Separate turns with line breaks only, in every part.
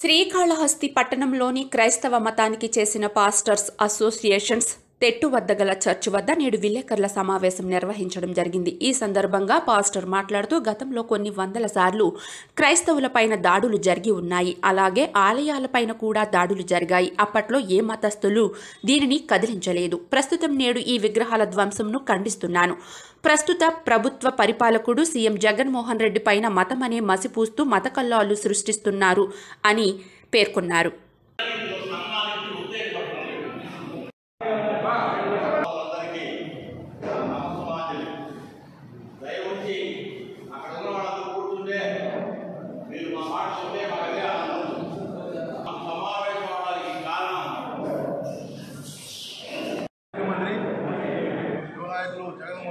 శ్రీకాళహస్తి పట్టణంలోని క్రైస్తవ మతానికి చేసిన పాస్టర్స్ అసోసియేషన్స్ తెట్టు వద్ద గల చర్చ్ వద్ద నేడు విలేకరుల సమావేశం నిర్వహించడం జరిగింది. ఈ సందర్భంగా పాస్టర్ మాట్లాడుతూ గతంలో కొన్ని వందల సార్లు క్రైస్తవులపైన దాడులు జరిగి ఉన్నాయి. అలాగే ఆలయాలపైన కూడా దాడులు జరిగాయి. అప్పట్లో ఏ మతస్థులు దీనిని కదిలించలేదు. ప్రస్తుతం నేడు ఈ విగ్రహాల ధ్వంసంను ఖండిస్తున్నాను. ప్రస్తుత ప్రభుత్వ పరిపాలకుడు సీఎం జగన్మోహన్ రెడ్డి పైన మతమనే మసిపూస్తూ మత కల్లాలు సృష్టిస్తున్నారు అని పేర్కొన్నారు.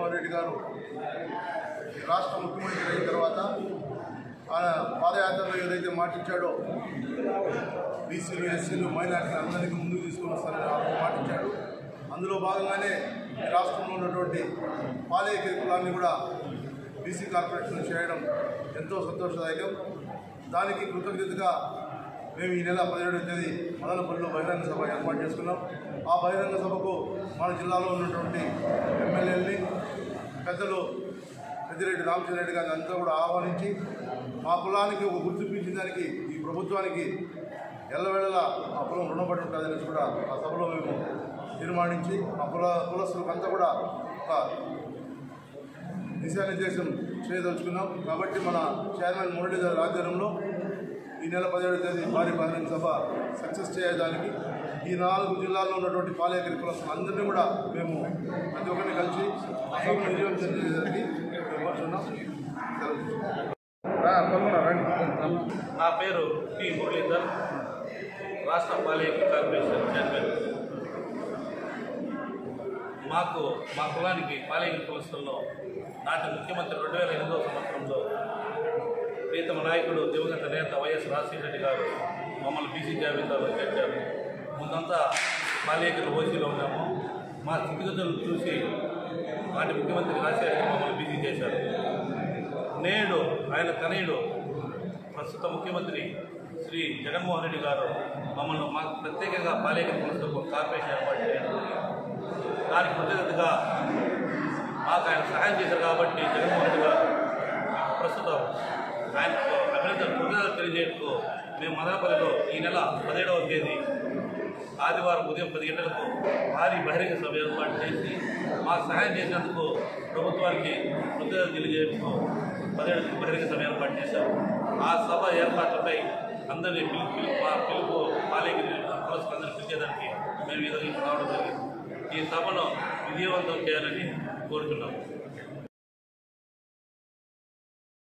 జగన్మోహన్ రెడ్డి గారు రాష్ట్ర ముఖ్యమంత్రి అయిన తర్వాత ఆయన పాదయాత్రలో ఏదైతే మాటిచ్చాడో బీసీలు ఎస్సీలు మైనార్టీలు అందరికీ ముందుకు తీసుకొని వస్తారని మాటిచ్చాడు. అందులో భాగంగానే రాష్ట్రంలో ఉన్నటువంటి పాలేకరి కులాన్ని కూడా బీసీ కార్పొరేషన్ చేయడం ఎంతో సంతోషదాయకం. దానికి కృతజ్ఞతగా మేము ఈ నెల పదిహేడవ తేదీ మదనపల్లిలో బహిరంగ సభ ఏర్పాటు చేసుకున్నాం. ఆ బహిరంగ సభకు మన జిల్లాలో ఉన్నటువంటి ఎమ్మెల్యేలని పెద్దలు పెద్దిరెడ్డి రామచంద్ర రెడ్డి గారిని అంతా కూడా ఆహ్వానించి మా కులానికి ఒక గుర్తింపించిన దానికి ఈ ప్రభుత్వానికి ఎల్లవేళలా ఆ కులం రుణపడి ఉంటుందనేసి కూడా ఆ సభలో మేము తీర్మానించి మా కుల కులస్తులకు అంతా కూడా ఒక దిశానిర్దేశం చేయదలుచుకున్నాం. కాబట్టి మన చైర్మన్ మురళీధర్ ఆధ్వర్యంలో ఈ నెల పదిహేడు తేదీ భారీ బహిరంగ సభ సక్సెస్ చేయడానికి ఈ నాలుగు జిల్లాల్లో ఉన్నటువంటి పాలేకరి కులస్తులు అందరినీ కూడా మేము ప్రతి ఒక్కరిని కలిసి సభను చేయడానికి రండి.
నా పేరు పి మురళీధర్ రాష్ట్ర పాలక కార్పొరేషన్ చైర్మన్ మాకు మా కులానికి పాలక కులస్తుల్లో నాటి ముఖ్యమంత్రి రెండు వేల ఎనిమిదవ సంవత్సరంలో ప్రీతమ నాయకుడు దివంగత నేత వైఎస్ రాజశేఖర రెడ్డి గారు మమ్మల్ని బీసీ జాబితాలో చేర్చారు ముందంతా పాలేకలు ఓసీలో ఉన్నాము. మా స్థితిగతులను చూసి నాటి ముఖ్యమంత్రి రాజశేఖర మమ్మల్ని బీసీ చేశారు. నేడు ఆయన తనయుడు ప్రస్తుత ముఖ్యమంత్రి శ్రీ జగన్మోహన్ రెడ్డి గారు మమ్మల్ని మాకు ప్రత్యేకంగా పాలేక పురస్కరకు కార్పొరేషన్ ఏర్పాటు చేయడం దానికి కృతజ్ఞతగా మాకు ఆయన సహాయం చేశారు కాబట్టి జగన్మోహన్ రెడ్డి గారు ప్రస్తుతం ఆయనకు అభినందన కృతజ్ఞతలు తెలియజేయటకు మేము మదనపల్లిలో ఈ నెల పదిహేడవ తేదీ ఆదివారం ఉదయం పది గంటలకు భారీ బహిరంగ సభ ఏర్పాటు చేసి మాకు సహాయం చేసినందుకు ప్రభుత్వానికి కృతజ్ఞతలు తెలియజేయటకు పదిహేడు బహిరంగ సభ ఏర్పాటు చేశారు. ఆ సభ ఏర్పాట్లపై అందరినీ పిలుపు పిలుపు మా పిలుపు పాలేకి అందరినీ పిలిచేదానికి మేము ఈరోజు రావడం జరిగింది. ఈ సభను విజయవంతం చేయాలని కోరుతున్నాము